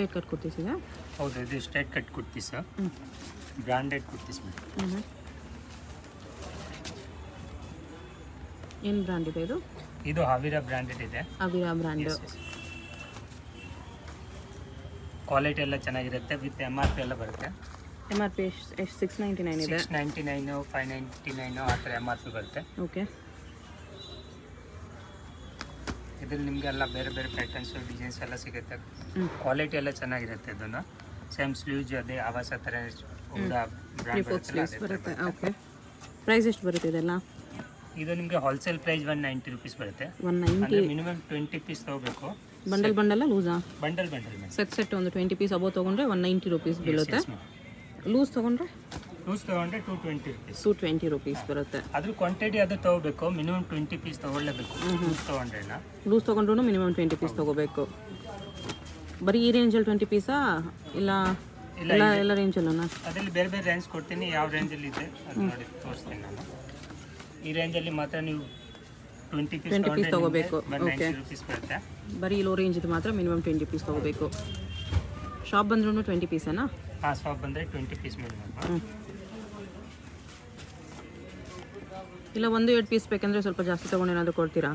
Straight cut kurtis ಇದೆ ಹೌದು ಇದು straight cut kurtis. Sir branded kurtis madam. ಏನು ಬ್ರ್ಯಾಂಡ್ ಇದೆ ಇದು? ಇದು ಹಾವಿರ ಬ್ರಾಂಡೆಡ್ ಇದೆ. ಅವಿರಾ ಬ್ರ್ಯಾಂಡ್ ಕ್ವಾಲಿಟಿ ಎಲ್ಲ ಚೆನ್ನಾಗಿರುತ್ತೆ ವಿತ್ ಎಂ ಆರ್ ಪಿ ಎಲ್ಲ ಬರುತ್ತೆ. ಎಂ ಆರ್ ಪಿ ಎಷ್ಟು ಎಷ್ಟು? ಸಿಕ್ಸ್ ನೈಂಟಿ ನೈನ್ ಇದೆ. Six ninety nine five ninety nine ಆ ಥರ ಎಂ ಆರ್ ಪಿ ಬರುತ್ತೆ. ಓಕೆ ಇದ್ರಲ್ಲಿ ನಿಮಗೆಲ್ಲ ಬೇರೆ ಬೇರೆ ಪ್ಯಾಟರ್ನ್ಸ್ ಡಿಸೈನ್ಸ್ ಎಲ್ಲ ಸಿಗುತ್ತೆ. ಕ್ವಾಲಿಟಿ ಎಲ್ಲ ಚೆನ್ನಾಗಿರುತ್ತೆ ಇದನ್ನು. ಸೇಮ್ ಸ್ಲೀವ್ಸ್ ಅದೇ ಆವಾಸ ಥರ ಬರುತ್ತೆ. ಓಕೆ ಪ್ರೈಸ್ ಎಷ್ಟು ಬರುತ್ತೆ ಇದೆಲ್ಲ? ಇದು ನಿಮಗೆ wholesale price one ninety rupees ಬರುತ್ತೆ. ಅಂದರೆ ಮಿನಿಮಮ್ ಟ್ವೆಂಟಿ ಪೀಸ್ ತಗೋಬೇಕು. ಬಂಡಲ್ ಬಂಡಲ್ಲ ಲೂಸಾ ಬಂಡಲ್ ಬಂಡಲ್ ಸೆಟ್ ಸೆಟ್ ಒಂದು ಟ್ವೆಂಟಿ ಪೀಸ್ ಅಬೋ ತೊಗೊಂಡ್ರೆ ಒನ್ ನೈಂಟಿ ರುಪೀಸ್ ಬೀಳುತ್ತೆ. ಲೂಸ್ ತೊಗೊಂಡ್ರೆ? ಲೂಸ್ ತೊಗೊಂಡ್ರೆ two twenty rupees two twenty rupees ಬರುತ್ತೆ. ಅದ್ರ ಕ್ವಾಂಟಿಟಿ ಅದು ತಗೋಬೇಕು ಮಿನಿಮಮ್ ಟ್ವೆಂಟಿ ಪೀಸ್ ತೊಗೊಳ್ಳೇಬೇಕು. ತೊಗೊಂಡ್ರೆನ? ಲೂಸ್ ತೊಗೊಂಡ್ರು ಮಿನಿಮಮ್ ಟ್ವೆಂಟಿ ಪೀಸ್ ತಗೋಬೇಕು. ಬರೀ ಈ ರೇಂಜಲ್ಲಿ ಟ್ವೆಂಟಿ ಪೀಸಾ ಇಲ್ಲ ಇಲ್ಲ, ಎಲ್ಲ ರೇಂಜಲ್ಲೂ ಅದರಲ್ಲಿ ಬೇರೆ ಬೇರೆ ರೇಂಜ್ ಕೊಡ್ತೀನಿ ಯಾವ ರೇಂಜಲ್ಲಿ ಇದೆ ಅದು ನೋಡಿ ತೋರಿಸ್ತೀನಿ ನಾನು. ಈ ರೇಂಜಲ್ಲಿ ಮಾತ್ರ ನೀವು ಟ್ವೆಂಟಿ ಪೀಸ್ 20 piece ತಗೋಬೇಕು. ಓಕೆ. ರುಪೀಸ್ ಬರುತ್ತೆ. ಬರೀ ಲೋ ರೇಂಜಿದು ಮಾತ್ರ ಮಿನಿಮಮ್ ಟ್ವೆಂಟಿ ಪೀಸ್ ತಗೋಬೇಕು. ಶಾಪ್ ಬಂದ್ರೂ ಟ್ವೆಂಟಿ ಪೀಸೇನಾ ಹಾಂ ಶಾಪ್ ಬಂದರೆ ಟ್ವೆಂಟಿ ಪೀಸ್ ಮಿನಿಮಮ್ ಇಲ್ಲ ಒಂದು ಎರಡು ಪೀಸ್ ಬೇಕಂದ್ರೆ ಸ್ವಲ್ಪ ಜಾಸ್ತಿ ತೊಗೊಂಡು ಏನಾದರೂ ಕೊಡ್ತೀರಾ?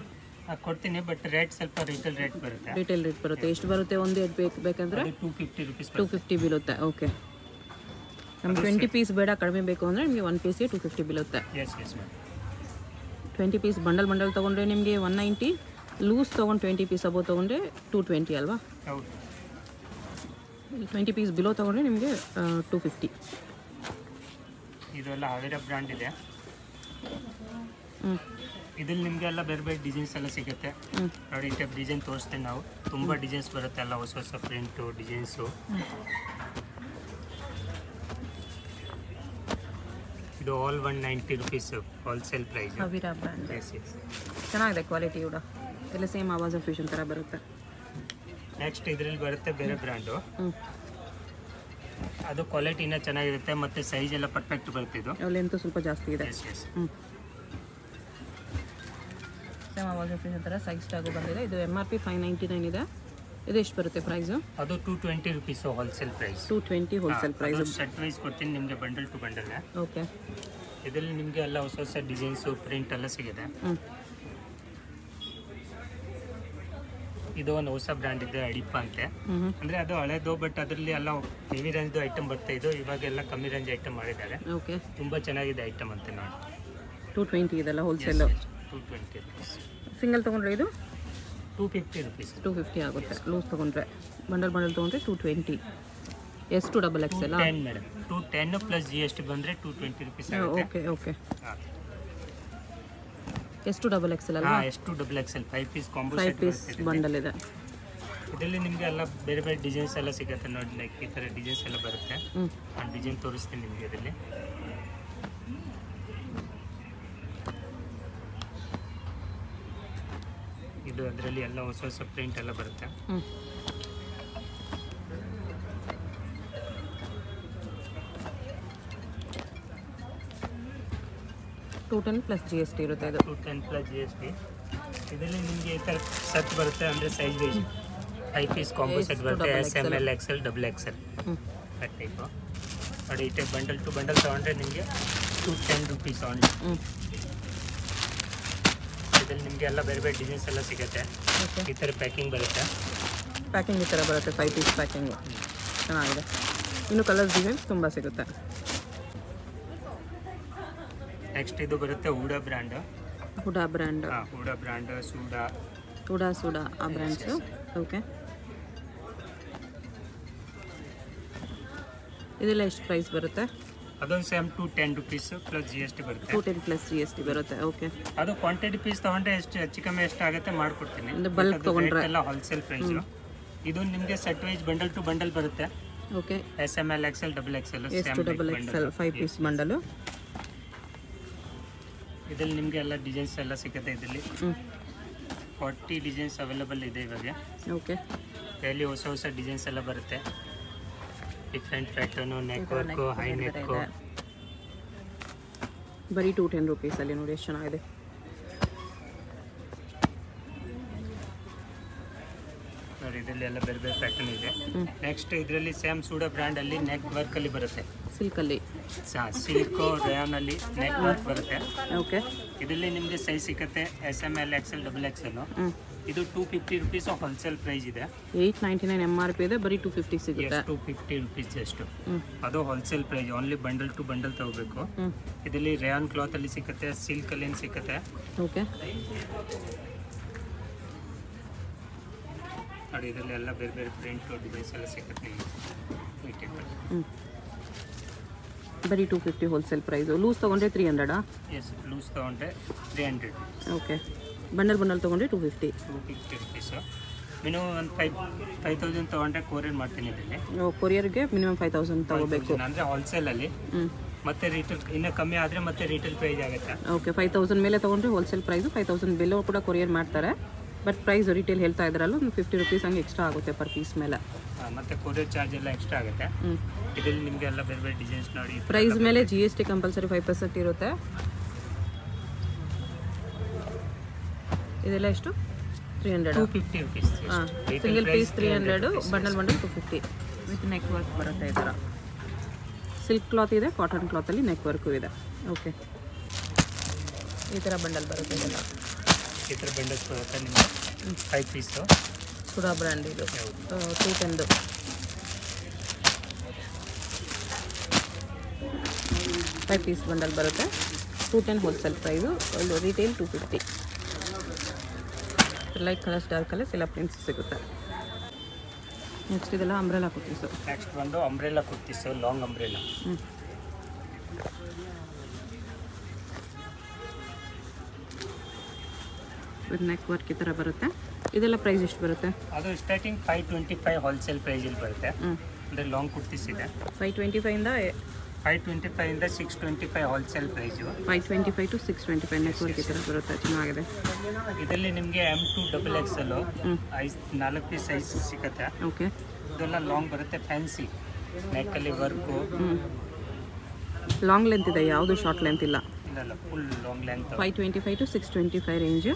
ಕೊಡ್ತೀನಿ ಬಟ್ ರೇಟ್ ಸ್ವಲ್ಪ ರಿಟೇಲ್ ರೇಟ್ ಬರುತ್ತೆ. ರಿಟೇಲ್ ರೇಟ್ ಬರುತ್ತೆ. ಎಷ್ಟು ಬರುತ್ತೆ ಒಂದು ಎರಡು ಬೇಕು ಬೇಕಂದ್ರೆ? Two fifty rupees two fifty ಬೀಳುತ್ತೆ. ಓಕೆ ನಮ್ಗೆ ಟ್ವೆಂಟಿ ಪೀಸ್ ಬೇಡ ಕಡಿಮೆ ಬೇಕು ಅಂದರೆ ನಿಮಗೆ ಒನ್ ಪೀಸಿಗೆ ಟೂ ಫಿಫ್ಟಿ ಬೀಳುತ್ತೆ. ಟ್ವೆಂಟಿ ಪೀಸ್ ಬಂಡಲ್ ಬಂಡಲ್ ತೊಗೊಂಡ್ರೆ ನಿಮಗೆ ಒನ್ ನೈಂಟಿ ಲೂಸ್ ತೊಗೊಂಡು ಟ್ವೆಂಟಿ ಪೀಸ್ ಅಬೋ ತೊಗೊಂಡ್ರೆ ಟೂ ಟ್ವೆಂಟಿ ಅಲ್ವಾ? ಟ್ವೆಂಟಿ ಪೀಸ್ ಬಿಲೋ ತೊಗೊಂಡ್ರೆ ನಿಮಗೆ ಟೂ ಫಿಫ್ಟಿ ಇದೆಲ್ಲ ಹಾವೇರ ಬ್ರ್ಯಾಂಡ್ ಇದೆ. ಇದ್ರಲ್ಲಿ ನಿಮಗೆ ಎಲ್ಲ ಬೇರೆ ಬೇರೆ ಡಿಸೈನ್ಸ್ ಎಲ್ಲ ಸಿಗುತ್ತೆ. ನೋಡಿ ಈ ಟೈಪ್ ಡಿಸೈನ್ ತೋರಿಸ್ತೀನಿ ನಾವು. ತುಂಬ ಡಿಸೈನ್ಸ್ ಬರುತ್ತೆ ಎಲ್ಲ ಹೊಸ ಹೊಸ ಪ್ರಿಂಟು ಡಿಸೈನ್ಸು ಇದು all one ninety rupees wholesale price ಚೆನ್ನಾಗಿದೆ ಕ್ವಾಲಿಟಿ ಕೂಡ. ಎಲ್ಲ ಸೇಮ್ ಆವಾಜ್ ಫ್ಯೂಷನ್ ಥರ ಬರುತ್ತೆ. ನೆಕ್ಸ್ಟ್ ಇದರಲ್ಲಿ ಬರುತ್ತೆ ಬೇರೆ ಬ್ರ್ಯಾಂಡು ಅದು ಕ್ವಾಲಿಟಿನ ಚೆನ್ನಾಗಿರುತ್ತೆ ಮತ್ತು ಸೈಜ್ ಎಲ್ಲ ಪರ್ಫೆಕ್ಟ್ ಬರುತ್ತೆ ಇದು. ಲೆಂತು ಸ್ವಲ್ಪ ಜಾಸ್ತಿ ಇದೆ. ಎಸ್ ಎಸ್ ಹ್ಞೂ ಸೇಮ್ ಅವಾಗ ಥರ ಸೈಜ್ ಟ್ಯಾಗು ಬಂದಿದೆ. ಇದು M R P five ninety nine ಇದೆ. ಇದು ಎಷ್ಟು ಬರುತ್ತೆ ಪ್ರೈಸು ಅದು two twenty rupees wholesale price two twenty wholesale price set wise ಕೊಡ್ತೀನಿ ನಿಮಗೆ ಬಂಡಲ್ ಟು ಬಂಡಲ್ ಓಕೆ ಇದರಲ್ಲಿ ನಿಮಗೆ ಎಲ್ಲ ಹೊಸ ಹೊಸ ಡಿಸೈನ್ಸು ಪ್ರಿಂಟ್ ಎಲ್ಲ ಸಿಗುತ್ತೆ. ಇದು ಒಂದು ಹೊಸ ಬ್ರ್ಯಾಂಡ್ ಇದೆ ಅಡಿಪ ಅಂತೆ. ಅಂದ್ರೆ ಅದು ಹಳೇದು ಬಟ್ ಅದರಲ್ಲಿ ಎಲ್ಲ ಹೆವಿ ರೇಂಜ್ ಐಟಮ್ ಬರ್ತಾ ಇದು ಇವಾಗೆಲ್ಲ ಕಮ್ಮಿ ರೇಂಜ್ ಐಟಮ್ ಮಾಡಿದ್ದಾರೆ. ಓಕೆ ತುಂಬ ಚೆನ್ನಾಗಿದೆ ಐಟಮ್ ಅಂತೆ ನೋಡಿ. ಟೂ ಟ್ವೆಂಟಿ ಇದೆಲ್ಲ wholesale two twenty rupees single ತೊಗೊಂಡ್ರೆ ಇದು? Two fifty rupees two fifty ಆಗುತ್ತೆ. ಲೂಸ್ ತೊಗೊಂಡ್ರೆ. ಬಂಡಲ್ ಬಂಡಲ್ ತೊಗೊಂಡ್ರೆ ಟೂ ಟ್ವೆಂಟಿ ಎಷ್ಟು ಡಬಲ್ ಎಕ್ಸ್ ಟೂ ಎಲ್ಲ ten madam two ten plus G S T ಬಂದರೆ two twenty rupees okay okay yes ಎಷ್ಟು double X ಅಲ್ಲ? ಎಷ್ಟು double X L five piece combo five piece bundle ಇದೆ. ಇದರಲ್ಲಿ ನಿಮಗೆ ಎಲ್ಲ ಬೇರೆ ಬೇರೆ ಡಿಸೈನ್ಸ್ ಎಲ್ಲ ಸಿಗುತ್ತೆ ನೋಡಿ ಲೈಕ್ ಈ ಥರ ಡಿಸೈನ್ಸ್ ಎಲ್ಲ ಬರುತ್ತೆ. ಹ್ಞೂ ಡಿಸೈನ್ ತೋರಿಸ್ತೀನಿ ನಿಮಗೆ ಇದರಲ್ಲಿ. ಇದು ಅದರಲ್ಲಿ ಎಲ್ಲ ಹೊಸ ಹೊಸ ಪ್ರಿಂಟ್ ಎಲ್ಲ ಬರುತ್ತೆ. Two ten plus G S T ಇರುತ್ತೆ ಅದು two ten plus G S T ಇದರಲ್ಲಿ ನಿಮಗೆ ಈ ಥರ ಸೆಟ್ ಬರುತ್ತೆ ಅಂದರೆ size wise five piece combo set ಬರುತ್ತೆ S M L X L double X L ಆ ಟೈಪು ನೋಡಿ ಈ ಟೈಪ್ ಬಂಡಲ್ ಟು ಬಂಡಲ್ ತೊಗೊಂಡ್ರೆ ನಿಮಗೆ ಟು ಟೆನ್ ರುಪೀಸ್ ಆನ್ಲಿ ನಿಮಗೆ ಎಲ್ಲ ಬೇರೆ ಬೇರೆ ಡಿಸೈನ್ಸ್ ಎಲ್ಲ ಸಿಗುತ್ತೆ. ಈ ಥರ ಪ್ಯಾಕಿಂಗ್ ಬರುತ್ತೆ. ಪ್ಯಾಕಿಂಗ್ ಈ ಥರ ಬರುತ್ತೆ ಫೈವ್ ಪೀಸ್ ಪ್ಯಾಕಿಂಗು ಚೆನ್ನಾಗಿದೆ. ಇನ್ನು ಕಲರ್ಸ್ ಡಿಸೈನ್ಸ್ ತುಂಬ ಸಿಗುತ್ತೆ. ನೆಕ್ಸ್ಟ್ ಇದು ಬರುತ್ತೆ ಹೂಡಾ ಬ್ರ್ಯಾಂಡ್ ಹೂಡಾ ಬ್ರ್ಯಾಂಡ್ ಹೂಡಾ ಬ್ರ್ಯಾಂಡ್ ಸೂಡಾ ಸೂಡಾ ಸೂಡಾ ಆ ಬ್ರ್ಯಾಂಡ್ಸು ಓಕೆ ಇದೆಲ್ಲ ಎಷ್ಟು ಪ್ರೈಸ್ ಬರುತ್ತೆ? ಅದೊಂದು same two ten rupees plus G S T ಬರುತ್ತೆ. ಬರುತ್ತೆ ten plus G S T ಬರುತ್ತೆ ಓಕೆ ಅದು ಕ್ವಾಂಟಿಟಿ ಪೀಸ್ ತಗೊಂಡ್ರೆ ಎಷ್ಟು ಹೆಚ್ಚು ಕಮ್ಮಿ ಎಷ್ಟು ಆಗುತ್ತೆ ಮಾಡ್ಕೊಡ್ತೀನಿ. ಅದು ತಗೊಂಡ್ರೆ? ಎಲ್ಲ ಹೋಲ್ಸೇಲ್ ಪ್ರೈಸ್ ಇದು ನಿಮಗೆ set wise bundle to bundle ಬರುತ್ತೆ. Okay S M L X L double XL ಎಷ್ಟು double X L five piece bundle ಇದರಲ್ಲಿ ನಿಮಗೆ ಎಲ್ಲ ಡಿಸೈನ್ಸ್ ಎಲ್ಲ ಸಿಗುತ್ತೆ ಇದರಲ್ಲಿ. ಫಾರ್ಟಿ ಡಿಸೈನ್ಸ್ ಅವೈಲೇಬಲ್ ಇದೆ ಇವಾಗ. ಓಕೆ ಡೈಲಿ ಹೊಸ ಹೊಸ ಡಿಸೈನ್ಸ್ ಎಲ್ಲ ಬರುತ್ತೆ. Different pattern neck work high neck ಬರೀ ಟೂ ಟೆನ್ ರುಪೀಸಲ್ಲಿ ನೋಡಿ ಎಷ್ಟು ಚೆನ್ನಾಗಿದೆ. ನೋಡಿ ಇದರಲ್ಲಿ ಎಲ್ಲ ಬೇರೆ ಬೇರೆ ಪ್ಯಾಟರ್ನ್ ಇದೆ. ನೆಕ್ಸ್ಟ್ ಇದರಲ್ಲಿ ಸೇಮ್ ಸೂಡೋ ಬ್ರ್ಯಾಂಡಲ್ಲಿ ನೆಕ್ ವರ್ಕಲ್ಲಿ ಬರುತ್ತೆ. ಸಿಲ್ಕಲ್ಲಿ ಸಿಲ್ಕು ರಯಾನಲ್ಲಿ ನೆಕ್ ವರ್ಕ್ ಬರುತ್ತೆ. ಓಕೆ. ಇದರಲ್ಲಿ ನಿಮಗೆ ಸೈಜ್ ಸಿಗುತ್ತೆ S M L X L double XL L ಇದು two fifty rupees wholesale price ಇದೆ. Eight ninety nine M R P ಇದೆ ಬರೀ ಟು ಫಿಫ್ಟಿ ಸಿಗುತ್ತೆ. ಟೂ ಫಿಫ್ಟಿ ರುಪೀಸ್ ಜಸ್ಟ್ ಅದು wholesale price only bundle to bundle ತಗೋಬೇಕು. ಇದರಲ್ಲಿ rayon ಕ್ಲಾತಲ್ಲಿ ಸಿಗುತ್ತೆ ಸಿಲ್ಕಲ್ಲಿ ಸಿಗುತ್ತೆ ಓಕೆ. ನೋಡಿ ಇದರಲ್ಲಿ ಎಲ್ಲ ಬೇರೆ ಬೇರೆ ಪ್ರಿಂಟ್ ಡಿಸೈನ್ಸ್ ಎಲ್ಲ ಸಿಗುತ್ತೆ ನಿಮಗೆ ಬರೀ two fifty wholesale price loose ತೊಗೊಂಡ್ರೆ ತ್ರೀ ಹಂಡ್ರೆಡಾ ಎಸ್ ಲೂಸ್ ತೊಗೊಂಡ್ರೆ three hundred okay bundle bundle ತೊಗೊಂಡ್ರೆ two fifty two fifty rupees minimum ಒಂದು ಫೈವ್ ಫೈವ್ ತೌಸಂಡ್ ತೊಗೊಂಡ್ರೆ ಕೊರಿಯರ್ ಮಾಡ್ತೀನಿ ಇದರಲ್ಲಿ. ಕೊರಿಯರ್ಗೆ ಮಿನಿಮಮ್ ಫೈವ್ ತೌಸಂಡ್ ತೊಗೋಬೇಕು. ಅಂದರೆ ಹೋಲ್ಸೇಲಲ್ಲಿ ಹ್ಞೂ ಮತ್ತೆ ರಿಟೇಲ್ ಇನ್ನೂ ಕಮ್ಮಿ ಆದರೆ ಮತ್ತೆ ರಿಟೇಲ್ ಪ್ರೈಸ್ ಆಗುತ್ತೆ. ಓಕೆ ಫೈವ್ ತೌಸಂಡ್ ಮೇಲೆ ತೊಗೊಂಡ್ರೆ wholesale price five thousand below ಕೂಡ ಕೊರಿಯರ್ ಮಾಡ್ತಾರೆ. ಬಟ್ ಪ್ರೈಸ್ ರಿಟೇಲ್ ಹೇಳ್ತಾ ಇದ್ರಲ್ಲ ಒಂದು ಫಿಫ್ಟಿ ರುಪೀಸ್ ಹಂಗೆ ಎಕ್ಸ್ಟ್ರಾ ಆಗುತ್ತೆ ಪರ್ ಪೀಸ್ ಮೇಲೆ. ಮತ್ತೆ ಕೊರಿಯರ್ ಚಾರ್ಜ್ ಎಲ್ಲ ಎಕ್ಸ್ಟ್ರಾ ಆಗುತ್ತೆ. ಇದರಲ್ಲಿ ನಿಮಗೆ ಎಲ್ಲ ಬೇರೆ ಬೇರೆ ಡಿಸೈನ್ಸ್ ನೋಡಿ ಪ್ರೈಸ್ ಮೇಲೆ G S T compulsory five percent ಇರುತ್ತೆ. ಇದೆಲ್ಲ ಎಷ್ಟು? ತ್ರೀ ಹಂಡ್ರೆಡ್ ಫಿಫ್ಟಿ ರುಪೀಸ್ ಹಾಂ single piece three hundred bundle bundle two fifty with neck work ಬರುತ್ತೆ ಈ ಥರ. ಸಿಲ್ಕ್ ಕ್ಲಾತ್ ಇದೆ ಕಾಟನ್ ಕ್ಲಾತಲ್ಲಿ ನೆಕ್ ವರ್ಕು ಇದೆ. ಓಕೆ ಈ ಥರ ಬಂಡಲ್ ಬರುತ್ತೆ ಇದೆಲ್ಲ. ಈ ಥರ ಬೆಂಡಸ್ ಬರುತ್ತೆ ನಿಮಗೆ ಫೈವ್ ಪೀಸು ಸುಡಾ ಬ್ರ್ಯಾಂಡ್ ಇದು. ಟೂ ಟೆನ್ದು ಫೈವ್ ಪೀಸ್ ಬಂಡಲ್ ಬರುತ್ತೆ. ಟೂ ಟೆನ್ ಹೋಲ್ಸೇಲ್ ಪ್ರೈಸು ಒಂದು retail two fifty light colours dark colours ಎಲ್ಲ ಪ್ರಿಂಟ್ಸ್ ಸಿಗುತ್ತೆ. ನೆಕ್ಸ್ಟ್ ಇದೆಲ್ಲ ಅಂಬ್ರೆಲಾ ಕುರ್ತೀಸು. ನೆಕ್ಸ್ಟ್ ಬಂದು umbrella kurtis long umbrella with neck work ಈ ಥರ ಬರುತ್ತೆ. ಇದೆಲ್ಲ ಪ್ರೈಸ್ ಎಷ್ಟು ಬರುತ್ತೆ? ಅದು starting five twenty five wholesale ಪ್ರೈಸಲ್ಲಿ ಬರುತ್ತೆ. ಅಂದರೆ ಲಾಂಗ್ ಕುರ್ತೀಸ್ ಇದೆ. ಫೈವ್ ಟ್ವೆಂಟಿ ಫೈವಿಂದ five twenty ಫೈವಿಂದ six twenty five wholesale price five twenty five to six twenty five neck work ಈ ಥರ ಬರುತ್ತೆ ಚೆನ್ನಾಗಿದೆ. ಇದರಲ್ಲಿ ನಿಮಗೆ ಎಂ ಟು ಡಬಲ್ ಎಕ್ಸಲ್ಲು ಐಸ್ ನಾಲ್ಕು ಪೀಸ್ ಸೈಜ್ ಸಿಗುತ್ತೆ. ಓಕೆ ಇದೆಲ್ಲ ಲಾಂಗ್ ಬರುತ್ತೆ ಫ್ಯಾನ್ಸಿ ನೆಕ್ಕಲ್ಲಿ ವರ್ಕು ಲಾಂಗ್ ಲೆಂತ್ ಇದೆ ಯಾವುದು ಶಾರ್ಟ್ ಲೆಂತ್ ಇಲ್ಲ. Full long length five twenty five to six twenty five range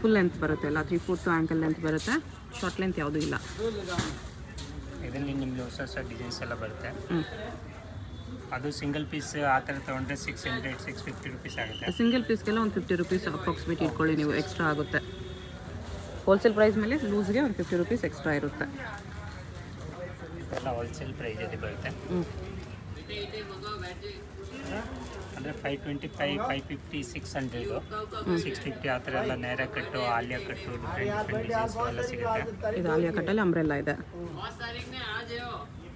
full length ಬರುತ್ತೆ ಅಲ್ಲ? ತ್ರೀ ಫೋರ್ತ್ ಆ್ಯಂಕಲ್ ಲೆಂತ್ ಬರುತ್ತೆ. ಶಾರ್ಟ್ ಲೆಂತ್ ಯಾವುದೂ ಇಲ್ಲ. ಇದರಲ್ಲಿ ನಿಮಗೆ ಹೊಸ ಹೊಸ ಡಿಸೈನ್ಸ್ ಎಲ್ಲ ಬರುತ್ತೆ. ಹ್ಞೂ ಅದು ಸಿಂಗಲ್ ಪೀಸ್ ಆ ಥರ ತೊಗೊಂಡ್ರೆ six hundred six fifty rupees ಆಗುತ್ತೆ. ಸಿಂಗಲ್ ಪೀಸ್ಗೆಲ್ಲ ಒಂದು ಫಿಫ್ಟಿ ರುಪೀಸ್ ಅಪ್ರಾಕ್ಸಿಮೇಟ್ ಇಟ್ಕೊಳ್ಳಿ ನೀವು ಎಕ್ಸ್ಟ್ರಾ ಆಗುತ್ತೆ. ಹೋಲ್ಸೇಲ್ ಪ್ರೈಸ್ ಮೇಲೆ ಲೂಸ್ಗೆ ಒಂದು ಫಿಫ್ಟಿ ರುಪೀಸ್ ಎಕ್ಸ್ಟ್ರಾ ಇರುತ್ತೆ. ಇದೆಲ್ಲ ಹೋಲ್ಸೇಲ್ ಪ್ರೈಸಲ್ಲಿ ಬರುತ್ತೆ. ಹ್ಞೂ ಅಂದರೆ five twenty five five fifty six hundred six fifty ಆ ಥರ ಎಲ್ಲ ನೇರ ಕಟ್ಟು ಆಲಿಯಾ ಕಟ್ಟು ಡಿಫ್ರೆಂಟ್ ಡಿಫ್ರೆಂಟ್ ಡಿಸೈನ್ಸ್ ಎಲ್ಲ ಸಿಗುತ್ತೆ. ಇದು ಆಲಿಯಾ ಕಟ್ಟಲ್ಲಿ ಅಂಬ್ರೆಲ್ಲ ಇದೆ.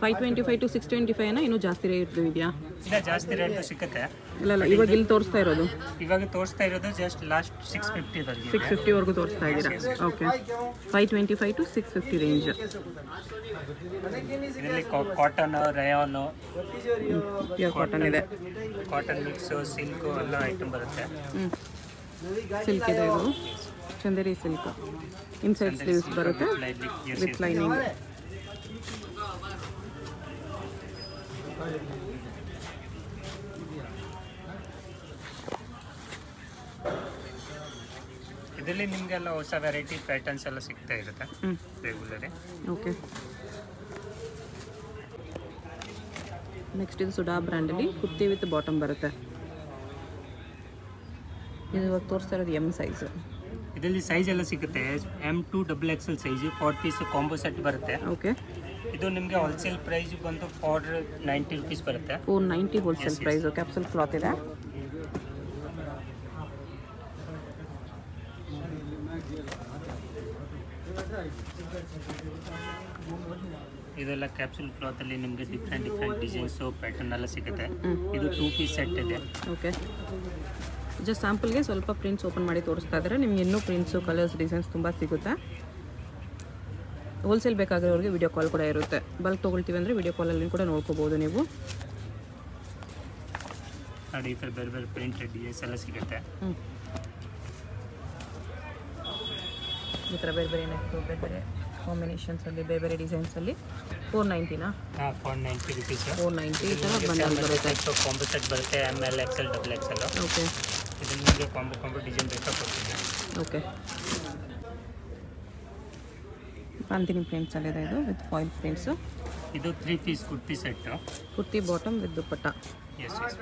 Five twenty five to six twenty ಫೈವ್ನ ಇನ್ನೂ ಜಾಸ್ತಿ ರೇಟ್ ಇದೆಯಾ? ಇಲ್ಲ ಜಾಸ್ತಿ ರೇಟ್ ಸಿಕ್ಕತ್ತೆ. ಇಲ್ಲ ಇಲ್ಲ ಇವಾಗ ಇಲ್ಲಿ ತೋರಿಸ್ತಾ ಇರೋದು? ಇವಾಗ ತೋರಿಸ್ತಾ ಇರೋದು just last six fifty six ಫಿಫ್ಟಿವರೆಗೂ ತೋರಿಸ್ತಾ ಇದ್ದೀರಾ? Okay five twenty five to six fifty range ಇದರಲ್ಲಿ ಕಾಟನ್ ರಯಾನು ಪ್ಯೂರ್ ಕಾಟನ್ ಇದೆ. ಕಾಟನ್ ಮಿಕ್ಸು ಸಿಲ್ಕು ಎಲ್ಲ ಐಟಮ್ ಬರುತ್ತೆ. ಸಿಲ್ಕ್ ಇದೆ ಇದು. ಚಂದೇರಿ ಸಿಲ್ಕ್ ಇನ್ಸೈಡ್ ಸ್ಲೀವ್ಸ್ ಬರುತ್ತೆ. ವಿತ್ ಲೈನಿಂಗ್ ಇದರಲ್ಲಿ ನಿಮಗೆಲ್ಲ ಹೊಸ ವೆರೈಟಿ ಪ್ಯಾಟರ್ನ್ಸ್ ಎಲ್ಲ ಸಿಗ್ತಾ ಇರುತ್ತೆ? ರೆಗ್ಯುಲರಿ ಓಕೆ ನೆಕ್ಸ್ಟ್ ಇದು ಸುಡಾ ಬ್ರ್ಯಾಂಡಲ್ಲಿ ಕುರ್ತಿ ವಿತ್ ಬಾಟಮ್ ಬರುತ್ತೆ. ಇದು ಇವಾಗ ತೋರಿಸ್ತಾ ಇರೋದು ಎಂ ಸೈಜ್ ಇದರಲ್ಲಿ ಸೈಜ್ ಎಲ್ಲ ಸಿಗುತ್ತೆ. M to double X L size four piece combo set ಬರುತ್ತೆ. ಓಕೆ ಇದು ನಿಮಗೆ ಹೋಲ್ಸೇಲ್ ಪ್ರೈಸ್ ಬಂದು ಫೋರ್ ನೈಂಟಿ ರುಪೀಸ್ ಬರುತ್ತೆ. Four ninety wholesale price capsule cloth ಇದೆ. ಇದೆಲ್ಲ ಕ್ಯಾಪ್ಸುಲ್ ಕ್ಲಾತ್ ಅಲ್ಲಿ ನಿಮಗೆ ಡಿಫ್ರೆಂಟ್ ಡಿಫ್ರೆಂಟ್ ಡಿಸೈನ್ಸು ಪ್ಯಾಟರ್ನ್ ಎಲ್ಲ ಸಿಗುತ್ತೆ. ಇದು ಟೂ ಪೀಸ್ ಸೆಟ್ ಇದೆ. ಓಕೆ ಜಸ್ಟ್ ಸ್ಯಾಂಪಲ್ಗೆ ಸ್ವಲ್ಪ ಪ್ರಿಂಟ್ಸ್ ಓಪನ್ ಮಾಡಿ ತೋರಿಸ್ತಾ ಇದ್ದಾರೆ. ನಿಮ್ಗೆ ಇನ್ನೂ ಪ್ರಿಂಟ್ಸು ಕಲರ್ಸ್ ಡಿಸೈನ್ಸ್ ತುಂಬ ಸಿಗುತ್ತೆ. ಹೋಲ್ಸೇಲ್ ಬೇಕಾಗಿರೋರಿಗೆ ವಿಡಿಯೋ ಕಾಲ್ ಕೂಡ ಇರುತ್ತೆ. ಬಲ್ಕ್ ತೊಗೊಳ್ತೀವಿ ಅಂದರೆ ವಿಡಿಯೋ ಕಾಲಲ್ಲಿ ಕೂಡ ನೋಡ್ಕೋಬೋದು ನೀವು. ನೋಡಿ ಈ ಥರ ಬೇರೆ ಬೇರೆ ಪ್ರಿಂಟೆಡ್ ಡಿಸೈನ್ಸ್ ಎಲ್ಲ ಸಿಗುತ್ತೆ ಈ ಥರ ಬೇರೆ ಬೇರೆ ನೆಕ್ಕು ಬೇರೆ ಬೇರೆ ಕಾಂಬಿನೇಷನ್ಸಲ್ಲಿ ಬೇರೆ ಬೇರೆ ಡಿಸೈನ್ಸಲ್ಲಿ ಫೋರ್ ನೈಂಟಿನಾ ಹಾಂ four ninety rupees four ninety ಈ ಥರ ಬಂಡಲ್ ಬರುತ್ತೆ. ಕಾಂಬೋ ಸೆಟ್ ಬರುತ್ತೆ M L double double L okay ಇದು ನಿಮಗೆ ಕಾಂಬೋ ಕಾಂಬೋ ಡಿಸೈನ್ ಬೇಕಾ ಕೊಡ್ತೀನಿ ಓಕೆ ಅಲ್ಲಿ ಇದೆ ಇದು ವಿತ್ ಫಾಯಿಲ್ ಪ್ರಿಂಟ್ಸು ಇದು three piece kurti set kurti bottom with dupatta yes yes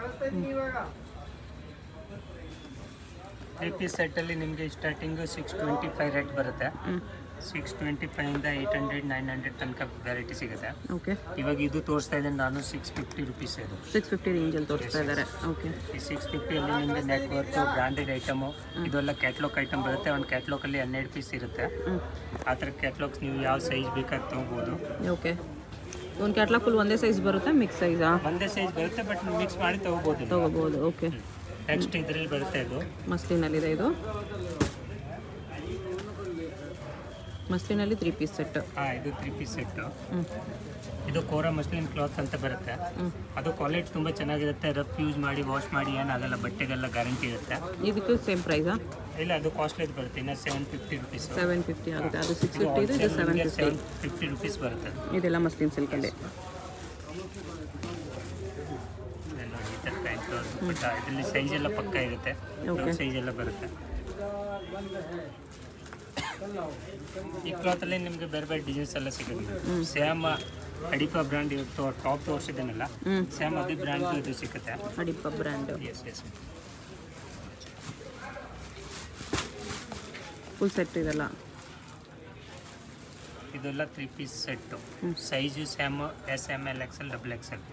three piece ಸೆಟ್ಟಲ್ಲಿ ನಿಮಗೆ starting six twenty five rate ಬರುತ್ತೆ ಸಿಕ್ಸ್ ಟ್ವೆಂಟಿ ಫೈವಿಂದ ಏಯ್ಟ್ ಹಂಡ್ರೆಡ್ ನೈನ್ ಹಂಡ್ರೆಡ್ ತನಕ ವೆರೈಟಿ ಸಿಗುತ್ತೆ. ಓಕೆ ಇವಾಗ ಇದು ತೋರಿಸ್ತಾ ಇದ್ದೀನಿ ನಾನು ಸಿಕ್ಸ್ ಫಿಫ್ಟಿ ರುಪೀಸ್ ಇದು. ಸಿಕ್ಸ್ ಫಿಫ್ಟಿ ರೇಂಜಲ್ಲಿ ತೋರಿಸ್ತಾ ಇದ್ದಾರೆ. ಓಕೆ ಈ ಸಿಕ್ಸ್ ಫಿಫ್ಟಿಯಲ್ಲಿ ನಿಮಗೆ ನೆಟ್ವರ್ಕು ಬ್ರಾಂಡೆಡ್ ಬ್ರ್ಯಾಂಡೆಡ್ ಐಟಮು ಇದೆಲ್ಲ ಕ್ಯಾಟ್ಲಾಗ್ ಐಟಮ್ ಬರುತ್ತೆ. ಒಂದು ಕ್ಯಾಟ್ಲಾಗಲ್ಲಿ ಹನ್ನೆರಡು ಪೀಸ್ ಇರುತ್ತೆ. ಆ ಥರ ಕ್ಯಾಟ್ಲಾಗ್ಸ್ ನೀವು ಯಾವ ಸೈಜ್ ಬೇಕಾದ್ರೆ ತೊಗೋಬೋದು. ಓಕೆ ಒಂದು ಕ್ಯಾಟ್ಲಾಗ್ ಫುಲ್ ಒಂದೇ ಸೈಜ್ ಬರುತ್ತೆ ಮಿಕ್ಸ್ ಸೈಜಾ ಒಂದೇ ಸೈಜ್ ಬರುತ್ತೆ ಬಟ್ ಮಿಕ್ಸ್ ಮಾಡಿ ತೊಗೋಬೋದು. ತೊಗೋಬೋದು ಓಕೆ ನೆಕ್ಸ್ಟ್ ಇದರಲ್ಲಿ ಬರುತ್ತೆ ಇದು. ಮಸ್ತಿನಲ್ಲಿದೆ ಇದು. ಮಸ್ಲಿನಲ್ಲಿ ತ್ರೀ ಪೀಸ್ ಸೆಟ್ ಹಾಂ ಇದು ತ್ರೀ ಪೀಸ್ ಸೆಟ್ಟು ಇದು ಕೋರಾ ಮಸ್ಲಿನ್ ಕ್ಲಾತ್ ಅಂತ ಬರುತ್ತೆ. ಅದು ಕ್ವಾಲಿಟಿ ತುಂಬ ಚೆನ್ನಾಗಿರುತ್ತೆ. ರಫ್ ಯೂಸ್ ಮಾಡಿ ವಾಶ್ ಮಾಡಿ ಏನಾಗಲ್ಲ ಬಟ್ಟೆಗೆಲ್ಲ ಗ್ಯಾರಂಟಿ ಇರುತ್ತೆ. ಇದಕ್ಕೂ ಸೇಮ್ ಪ್ರೈಸಾ ಇಲ್ಲ ಅದು ಕಾಸ್ಟ್ಲಿ ಬರುತ್ತೆ. ಇನ್ನು seven fifty rupees seven fifty ಆಗುತ್ತೆ. ಅದು ಸಿಕ್ಸ್ ಫಿಫ್ಟಿ ಇದೆ ಇದು ಸೆವೆನ್ ಫಿಫ್ಟಿ ರುಪೀಸ್ ಬರುತ್ತೆ. ಇದೆಲ್ಲ ಮಸ್ಲಿನ್ ಸಿಲ್ಕ್ ಅಲ್ಲಿ. ಇದರಲ್ಲಿ ಸೈಜ್ ಎಲ್ಲ ಪಕ್ಕ ಇರುತ್ತೆ. ಸೈಜ್ ಎಲ್ಲ ಬರುತ್ತೆ. ಈ ಕ್ಲಾತಲ್ಲಿ ನಿಮಗೆ ಬೇರೆ ಬೇರೆ ಡಿಸೈನ್ಸ್ ಎಲ್ಲ ಸಿಗುತ್ತೆ. ಸೇಮ್ ಅಡಿಪ ಬ್ರ್ಯಾಂಡ್ ಇವತ್ತು ಟಾಪ್ ತೋರಿಸಿದ್ದೇನಲ್ಲ? ಸೇಮ್ ಅದೇ ಬ್ರ್ಯಾಂಡ್ ಇದು ಸಿಗುತ್ತೆ. ಅಡಿಪ brand yes yes full set ಇದೆಲ್ಲ? ಇದೆಲ್ಲ three piece set size same S M L X L double X L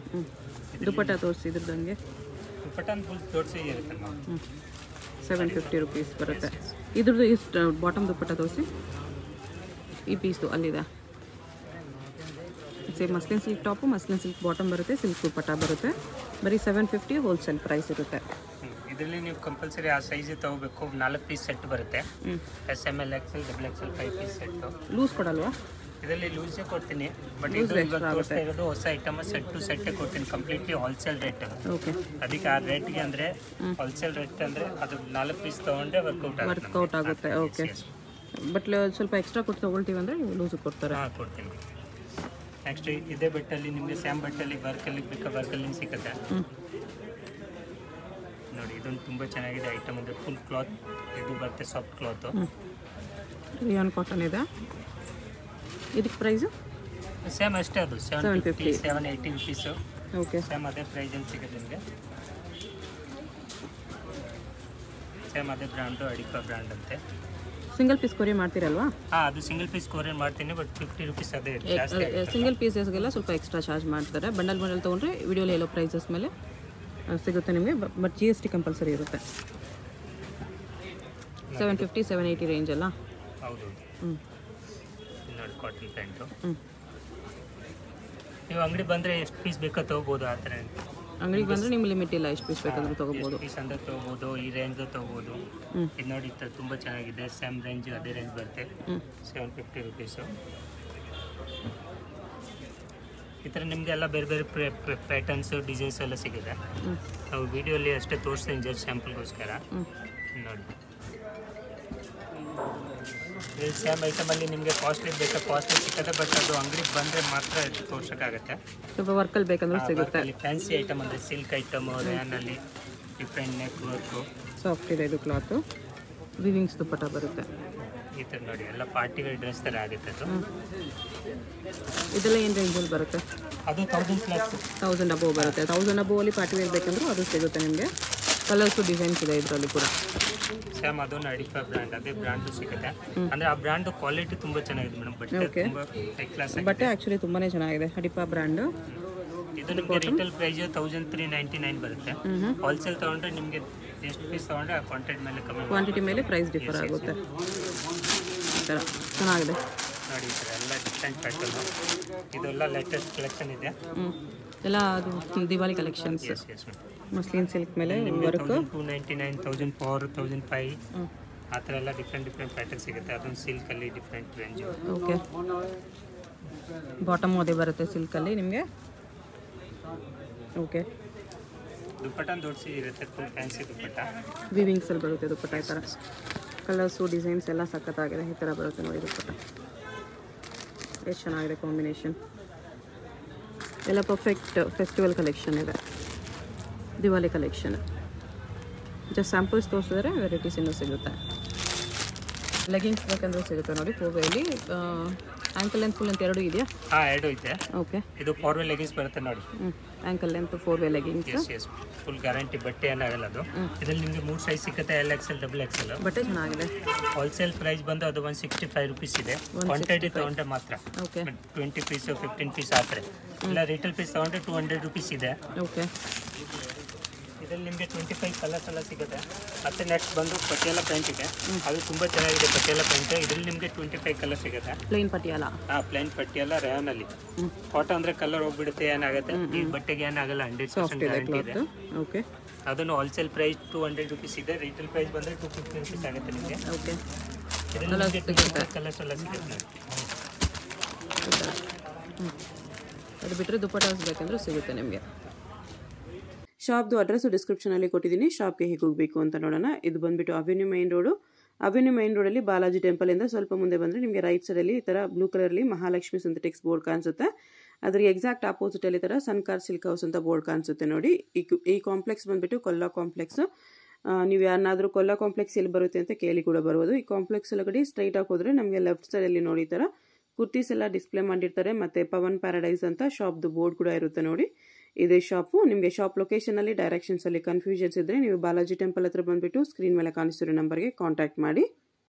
dupatta ತೋರಿಸಿ ಇದ್ರದಂಗೆ? ಬಟನ್ ಫುಲ್ ದೊಡ್ಡ ಸೈಜ್ ಇರುತ್ತೆ ಸೆವೆನ್ ಫಿಫ್ಟಿ ರುಪೀಸ್ ಬರುತ್ತೆ. ಇದ್ರದ್ದು ಇಷ್ಟು ಬಾಟಮ್ ದುಪ್ಪಟ್ಟ ತೋರಿಸಿ. ಈ ಪೀಸು ಅಲ್ಲಿದೆ. Same muslin silk top muslin silk bottom ಬರುತ್ತೆ ಸಿಲ್ಕ್ ದುಪ್ಪಟ್ಟ ಬರುತ್ತೆ. ಬರೀ ಸೆವೆನ್ ಫಿಫ್ಟಿ ಹೋಲ್ಸೇಲ್ ಪ್ರೈಸ್ ಇರುತ್ತೆ. ಇದರಲ್ಲಿ ನೀವು ಕಂಪಲ್ಸರಿ ಆ ಸೈಜ್ ತಗೋಬೇಕು ನಾಲ್ಕು ಪೀಸ್ ಸೆಟ್ ಬರುತ್ತೆ. ಹ್ಞೂ S M L XL double L five piece set loose ಕೊಡಲ್ವಾ? ಇದರಲ್ಲಿ ಲೂಸೇ ಕೊಡ್ತೀನಿ ಬಟ್ ಇದು ಇವಾಗ ತೋರಿಸ್ತಾ ಇರೋದು ಹೊಸ ಐಟಮ್ ಸೆಟ್ ಟು ಸೆಟ್ಟೇ ಕೊಡ್ತೀನಿ ಕಂಪ್ಲೀಟ್ಲಿ ಹೋಲ್ಸೇಲ್ ರೇಟ್ ಅದಕ್ಕೆ ಆ ರೇಟ್ಗೆ ಅಂದರೆ ಹೋಲ್ಸೇಲ್ ರೇಟ್ ಅಂದರೆ ಅದು ನಾಲ್ಕು ಪೀಸ್ ತೊಗೊಂಡ್ರೆ ವರ್ಕೌಟ್ ಆಗುತ್ತೆ ವರ್ಕೌಟ್ ಆಗುತ್ತೆ ಓಕೆ ಬಟ್ ಸ್ವಲ್ಪ ಎಕ್ಸ್ಟ್ರಾ ಕೊಟ್ಟು ತೊಗೊಳ್ತೀವಿ ಅಂದ್ರೆ ಲೂಸ್ ಕೊಡ್ತಾರೆ. ಹಾ ಕೊಡ್ತೀನಿ. ನೆಕ್ಸ್ಟ್ ಇದೇ ಬೆಟ್ಟಲ್ಲಿ ನಿಮಗೆ ಸ್ಯಾಮ್ ಬೆಟ್ಟಲ್ಲಿ ವರ್ಕಲ್ಲಿ ಬೇಕಾ ವರ್ಕಲ್ಲಿ ಸಿಗುತ್ತೆ ನೋಡಿ ಇದೊಂದು ತುಂಬ ಚೆನ್ನಾಗಿದೆ ಐಟಮ್ ಅಂದರೆ ಫುಲ್ ಕ್ಲಾತ್ ಇದು ಬರುತ್ತೆ ಸಾಫ್ಟ್ ಕ್ಲಾತು ರಿಯಾನ್ ಕಾಟನ್ ಇದೆ. ಇದಕ್ಕೆ ಪ್ರೈಸು ಸೇಮ್ ಅಷ್ಟೇ ಅದು seven 750. Fifty seven eighty rupees okay same ಅದೇ ಪ್ರೈಸಲ್ಲಿ ಸಿಗುತ್ತೆ ನಿಮಗೆ. ಸೇಮ್ ಅದೇ ಬ್ರ್ಯಾಂಡು ಅಡಿಪ ಬ್ರ್ಯಾಂಡ್ ಅಂತೆ. ಸಿಂಗಲ್ ಪೀಸ್ ಕೊರಿಯರ್ ಮಾಡ್ತೀರಲ್ವಾ? ಹಾಂ ಅದು ಸಿಂಗಲ್ ಪೀಸ್ ಕೊರಿಯರ್ ಮಾಡ್ತೀನಿ ಬಟ್ ಫಿಫ್ಟಿ ರುಪೀಸ್ ಅದೇ. ಸಿಂಗಲ್ ಪೀಸಸ್ಗೆಲ್ಲ ಸ್ವಲ್ಪ ಎಕ್ಸ್ಟ್ರಾ ಚಾರ್ಜ್ ಮಾಡ್ತಾರೆ. ಬಂಡಲ್ ಬಂಡಲ್ ತೊಗೊಂಡ್ರೆ ವಿಡಿಯೋಲಿ ಎಲ್ಲೋ ಪ್ರೈಸಸ್ ಮೇಲೆ ಸಿಗುತ್ತೆ ನಿಮಗೆ but G S T compulsory ಇರುತ್ತೆ. Seven fifty seven eighty range ಅಲ್ಲ? ಹೌದು. ಹ್ಞೂ ನೋಡಿ ಕಾಟನ್ ಪ್ಯಾಂಟು ನೀವು ಅಂಗಡಿ ಬಂದರೆ ಎಷ್ಟು ಪೀಸ್ ಬೇಕೋ ತೊಗೋಬೋದು ಆ ಥರ ಅಂಗಡಿಗೆ ಬಂದರೆ ನಿಮ್ಮ ಲಿಮಿಟ್ ಇಲ್ಲ ಎಷ್ಟು ಪೀಸ್ ಬೇಕಾದರೂ ತೊಗೋಬೋದು. ಪೀಸ್ ಅಂದರೆ ತೊಗೋಬೋದು ಈ ರೇಂಜ್ ತೊಗೋಬೋದು. ಇದು ನೋಡಿ ತುಂಬ ಚೆನ್ನಾಗಿದೆ. ಸ್ಯಾಮ್ ರೇಂಜ್ ಅದೇ ರೇಂಜ್ ಬರುತ್ತೆ. ಸೆವೆನ್ ಫಿಫ್ಟಿ ರುಪೀಸು ಈ ಥರ ನಿಮಗೆ ಎಲ್ಲ ಬೇರೆ ಬೇರೆ ಪ್ಯಾಟರ್ನ್ಸು ಡಿಸೈನ್ಸ್ ಎಲ್ಲ ಸಿಗುತ್ತೆ. ನಾವು ವಿಡಿಯೋಲಿ ಅಷ್ಟೇ ತೋರಿಸ್ತೀನಿ ಜಸ್ಟ್ ಸ್ಯಾಂಪಲ್ಗೋಸ್ಕರ ನೋಡಿ. ಸೇಮ್ ಐಟಮಲ್ಲಿ ನಿಮಗೆ ಕಾಸ್ಟ್ಲಿ ಬೇಕಾ ಕಾಸ್ಟ್ಲಿ ಸಿಕ್ಕದೆ ಬಟ್ ಅದು ಅಂಗಡಿಗೆ ಬಂದರೆ ಮಾತ್ರ ಇದು ತೋರ್ಸೋಕ್ಕಾಗತ್ತೆ. ಸ್ವಲ್ಪ ವರ್ಕಲ್ಲಿ ಬೇಕಂದ್ರೆ ಸಿಗುತ್ತೆ. ಅಲ್ಲಿ ಫ್ಯಾನ್ಸಿ ಐಟಮ್ ಅಂದರೆ ಸಿಲ್ಕ್ ಐಟಮ್ ರ್ಯಾನಲ್ಲಿ ಡಿಫ್ರೆಂಟ್ ನೆಕ್ ವರ್ಕು ಸಾಫ್ಟ್ ಇದೆ ಇದು ಕ್ಲಾತು ವಿವಿಂಗ್ಸ್ ದುಪ್ಪಟ್ಟ ಬರುತ್ತೆ. ಈ ಥರ ನೋಡಿ ಎಲ್ಲ ಪಾರ್ಟಿ ವೇರ್ ಡ್ರೆಸ್ ಥರ ಆಗುತ್ತೆ ಅದು. ಇದೆಲ್ಲ ಏನು ರೇಂಜಲ್ಲಿ ಬರುತ್ತೆ? ಅದು ತೌಸಂಡ್ ಪ್ಲಸ್ ತೌಸಂಡ್ ಅಬೋವ್ ಬರುತ್ತೆ. ತೌಸಂಡ್ ಅಬೋವಲ್ಲಿ ಪಾರ್ಟಿ ವೇರ್ ಬೇಕಂದ್ರೂ ಅದು ಸಿಗುತ್ತೆ ನಿಮಗೆ. ಕಲರ್ಸು ಡಿಸೈನ್ಸ್ ಇದೆ ಇದರಲ್ಲಿ ಕೂಡ. ಸೇಮ್ ಅದು ನಡಿಫಾ ಬ್ರ್ಯಾಂಡ್ ಅದೇ ಬ್ರ್ಯಾಂಡು ಸಿಗುತ್ತೆ. ಅಂದರೆ ಆ ಬ್ರ್ಯಾಂಡ್ ಕ್ವಾಲಿಟಿ ತುಂಬ ಚೆನ್ನಾಗಿದೆ ಮೇಡಮ್ ಬಟ್ಟೆ ತುಂಬಾ ಹೈ ಕ್ಲಾಸ್ ಬಟ್ಟೆ ಆ್ಯಕ್ಚುಲಿ ತುಂಬಾ ಚೆನ್ನಾಗಿದೆ ಹಡಿಪಾ ಬ್ರ್ಯಾಂಡು ಇದು ನಿಮಗೆ retail price thousand three ninety nine ಬರುತ್ತೆ. ಹೋಲ್ಸೇಲ್ ತೊಗೊಂಡ್ರೆ ನಿಮಗೆ ಎಷ್ಟು ಪೀಸ್ ತಗೊಂಡ್ರೆ ಆ ಕ್ವಾಂಟಿಟಿ ಮೇಲೆ ಕಮ್ಮಿ ಕ್ವಾಂಟಿಟಿ ಮೇಲೆ ಪ್ರೈಸ್ ಡಿಫರ್ ಆಗುತ್ತೆ. ಚೆನ್ನಾಗಿದೆ. ನೋಡಿ ಸರ್ ಎಲ್ಲ ಡಿಫ್ರೆಂಟ್ ಪ್ಯಾಟರ್ನು ಇದೆಲ್ಲ ಲೇಟೆಸ್ಟ್ ಕಲೆಕ್ಷನ್ ಇದೆ. ಎಲ್ಲ ಅದು Diwali collections S S muslin silk ಮೇಲೆ work two ninety nine thousand four thousand five ಆ ಥರ ಎಲ್ಲ ಡಿಫ್ರೆಂಟ್ ಡಿಫ್ರೆಂಟ್ ಪ್ಯಾಟರ್ನ್ ಸಿಗುತ್ತೆ. ಅದೊಂದು ಸಿಲ್ಕಲ್ಲಿ ಡಿಫ್ರೆಂಟ್ ರೇಂಜು ಓಕೆ. ಬಾಟಮ್ ಅದೇ ಬರುತ್ತೆ ಸಿಲ್ಕಲ್ಲಿ ನಿಮಗೆ? ಓಕೆ. ದುಪ್ಪಟ್ಟ ದೊಡ್ಡ ಇರುತ್ತೆ. ಫುಲ್ ಫ್ಯಾನ್ಸಿ ದುಪ್ಪಟ್ಟ. ವಿವಿಂಗ್ಸಲ್ಲಿ ಬರುತ್ತೆ ದುಪ್ಪಟ್ಟ ಈ ಥರ. ಕಲರ್ಸು ಡಿಸೈನ್ಸ್ ಎಲ್ಲ ಸಖತ್ತಾಗಿದೆ. ಈ ಥರ ಬರುತ್ತೆ ನೋಡಿ ದುಪ್ಪಟ್ಟ. ಎಷ್ಟು ಚೆನ್ನಾಗಿದೆ ಕಾಂಬಿನೇಷನ್ ಎಲ್ಲ ಪರ್ಫೆಕ್ಟ್ ಫೆಸ್ಟಿವಲ್ ಕಲೆಕ್ಷನ್ ಇದೆ. ದಿವಾಲಿ ಕಲೆಕ್ಷನ್ ಜಸ್ಟ್ ಸ್ಯಾಂಪಲ್ಸ್ ತೋರಿಸಿದ್ರೆ ವೆರೈಟೀಸ್ ಇನ್ನೂ ಸಿಗುತ್ತೆ. ಲೆಗಿಂಗ್ಸ್ ಬೇಕಂದ್ರೆ ಸಿಗುತ್ತೆ ನೋಡಿ ಫೋವೆಯಲ್ಲಿ ಆ್ಯಂಕಲ್ ಲೆಂತ್ ಫುಲ್ ಅಂತ ಎರಡು ಇದೆಯಾ? ಹಾಂ ಎರಡು ಇದೆ. ಓಕೆ ಇದು ಫೋರ್ ವೇ ಲೆಗಿಂಗ್ಸ್ ಬರುತ್ತೆ ನೋಡಿ. Ankle length four way leggings S S full guarantee ಬಟ್ಟೆ ಏನಾಗಲ್ಲ ಅದು. ಇದರಲ್ಲಿ ನಿಮಗೆ ಮೂರು ಸೈಜ್ ಸಿಗುತ್ತೆ ಎಲ್ ಎಕ್ಸೆಲ್ ಡಬಲ್ ಎಕ್ಸೆಲ್ ಬಟ್ಟೆ ಚೆನ್ನಾಗಿದೆ. ಹೋಲ್ಸೇಲ್ ಪ್ರೈಸ್ ಬಂದು ಅದು ಒನ್ ಸಿಕ್ಸ್ಟಿ ಫೈವ್ ರುಪೀಸ್ ಇದೆ ಕ್ವಾಂಟಿಟಿ ತೊಗೊಂಡ್ರೆ ಮಾತ್ರ. Okay twenty piece fifteen piece ಆದರೆ. ಇಲ್ಲ ರಿಟೇಲ್ ಪೀಸ್ ತೊಗೊಂಡ್ರೆ ಟೂ ಹಂಡ್ರೆಡ್ ರುಪೀಸ್ ಇದೆ. ಓಕೆ ಇದರಲ್ಲಿ ನಿಮಗೆ ಟ್ವೆಂಟಿ ಫೈವ್ ಕಲರ್ಸ್ ಎಲ್ಲ ಸಿಗುತ್ತೆ. ಮತ್ತೆ ನೆಕ್ಸ್ಟ್ ಬಂದು ಪಟಿಯಾಲ ಪ್ಯಾಂಟ್ ಇದೆ ಅದು ತುಂಬ ಚೆನ್ನಾಗಿದೆ ಪಟಿಯಾಲ ಪ್ಯಾಂಟ್ ಇದರಲ್ಲಿ ನಿಮಗೆ ಟ್ವೆಂಟಿ ಫೈವ್ ಕಲರ್ ಸಿಗುತ್ತೆ. ಪ್ಲೇನ್ ಪಟಿಯಾಲ? ಆ ಪ್ಲೇನ್ ಪಟಿಯಾಲ ರೇಯನ್ ಅಲ್ಲಿ. ಕಾಟನ್ ಅಂದ್ರೆ ಕಲರ್ ಹೋಗ್ಬಿಡುತ್ತೆ ಏನಾಗುತ್ತೆ? ಈ ಬಟ್ಟೆಗೆ ಏನಾಗಲ್ಲ ಹಂಡ್ರೆಡ್ ಪರ್ಸೆಂಟ್ ಇದೆ ಗ್ಯಾರಂಟಿ ಇದೆ. ಓಕೆ ಅದನ್ನು wholesale price two hundred rupees ಇದೆ ರಿಟೇಲ್ ಪ್ರೈಸ್ ಬಂದರೆ ಟೂ ಫಿಫ್ಟಿ ರುಪೀಸ್ ಆಗುತ್ತೆ ನಿಮಗೆ. ಓಕೆ ಕಲರ್ಸ್ ಎಲ್ಲ ಸಿಗುತ್ತೆ. ಅದು ಬಿಟ್ಟರೆ ದುಪ್ಪಟ್ಟಾಸ್ ಬೇಕಂದ್ರೂ ಸಿಗುತ್ತೆ ನಿಮಗೆ. ಶಾಪ್ದು ಅಡ್ರೆಸ್ಸು ಡಿಸ್ಕ್ರಿಪ್ಷನಲ್ಲಿ ಕೊಟ್ಟಿದ್ದೀನಿ. ಶಾಪ್ಗೆ ಹೇಗೆ ಹೋಗಬೇಕು ಅಂತ ನೋಡೋಣ. ಇದು ಬಂದುಬಿಟ್ಟು avenue main road avenue main ರೋಡಲ್ಲಿ ಬಾಲಾಜಿ ಟೆಂಪಲ್ ಇಂದ ಸ್ವಲ್ಪ ಮುಂದೆ ಬಂದರೆ ನಿಮಗೆ ರೈಟ್ ಸೈಡಲ್ಲಿ ಈ ಥರ ಬ್ಲೂ ಕಲರ್ಲಿ ಮಹಾಲಕ್ಷ್ಮಿ ಸಿಂಥೆಟಿಕ್ಸ್ ಬೋರ್ಡ್ ಕಾಣಿಸುತ್ತೆ. ಅದ್ರ ಎಕ್ಸಾಕ್ಟ್ ಆಪೋಸಿಟಲ್ಲಿ ಥರ ಸನ್ಕಾರ್ ಸಿಲ್ಕ್ ಹೌಸ್ ಅಂತ ಬೋರ್ಡ್ ಕಾಣಿಸುತ್ತೆ ನೋಡಿ. ಈ ಕಾಂಪ್ಲೆಕ್ಸ್ ಬಂದುಬಿಟ್ಟು ಕೊಲ್ಲಾ ಕಾಂಪ್ಲೆಕ್ಸ್ ನೀವು ಯಾರನ್ನಾದರೂ ಕೊಲ್ಲಾ ಕಾಂಪ್ಲೆಕ್ಸ್ ಎಲ್ಲಿ ಬರುತ್ತೆ ಅಂತ ಕೇಳಿ ಕೂಡ ಬರ್ಬೋದು. ಈ ಕಾಂಪ್ಲೆಕ್ಸ್ ಒಳಗಡೆ ಸ್ಟ್ರೈಟ್ ಆಗಿ ಹೋದರೆ ನಮಗೆ ಲೆಫ್ಟ್ ಸೈಡಲ್ಲಿ ನೋಡಿ ಈ ಥರ ಕುರ್ತೀಸ್ ಎಲ್ಲ ಡಿಸ್ಪ್ಲೇ ಮಾಡಿರ್ತಾರೆ. ಮತ್ತೆ ಪವನ್ ಪ್ಯಾರಡೈಸ್ ಅಂತ ಶಾಪ್ದು ಬೋರ್ಡ್ ಕೂಡ ಇರುತ್ತೆ ನೋಡಿ. ಇದೇ ಶಾಪು ನಿಮಗೆ ಶಾಪ್ ಲೊಕೇಶನಲ್ಲಿ ಡೈರೆಕ್ಷನ್ಸಲ್ಲಿ ಕನ್ಫ್ಯೂಷನ್ಸ್ ಇದ್ದರೆ ನೀವು ಬಾಲಾಜಿ ಟೆಂಪಲ್ ಹತ್ರ ಬಂದುಬಿಟ್ಟು ಸ್ಕ್ರೀನ್ ಮೇಲೆ ಕಾಣಿಸಿರೋ ನಂಬರ್ಗೆ ಕಾಂಟ್ಯಾಕ್ಟ್ ಮಾಡಿ.